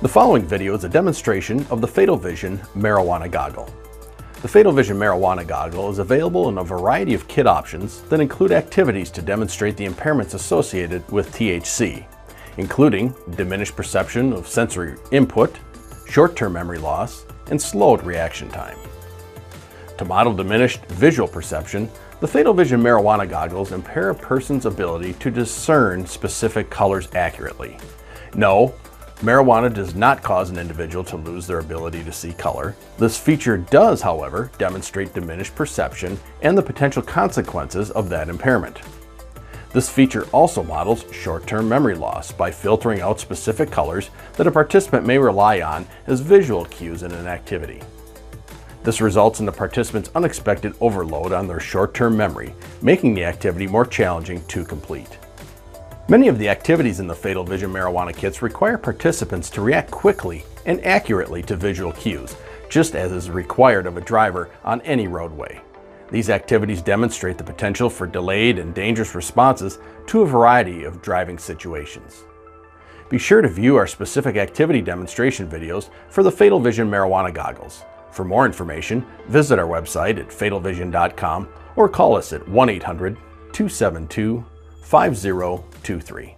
The following video is a demonstration of the Fatal Vision Marijuana Goggle. The Fatal Vision Marijuana Goggle is available in a variety of kit options that include activities to demonstrate the impairments associated with THC, including diminished perception of sensory input, short-term memory loss, and slowed reaction time. To model diminished visual perception, the Fatal Vision Marijuana Goggles impair a person's ability to discern specific colors accurately. No, Marijuana does not cause an individual to lose their ability to see color. This feature does, however, demonstrate diminished perception and the potential consequences of that impairment. This feature also models short-term memory loss by filtering out specific colors that a participant may rely on as visual cues in an activity. This results in the participant's unexpected overload on their short-term memory, making the activity more challenging to complete. Many of the activities in the Fatal Vision marijuana kits require participants to react quickly and accurately to visual cues, just as is required of a driver on any roadway. These activities demonstrate the potential for delayed and dangerous responses to a variety of driving situations. Be sure to view our specific activity demonstration videos for the Fatal Vision marijuana goggles. For more information, visit our website at fatalvision.com or call us at 1 800 272 5023.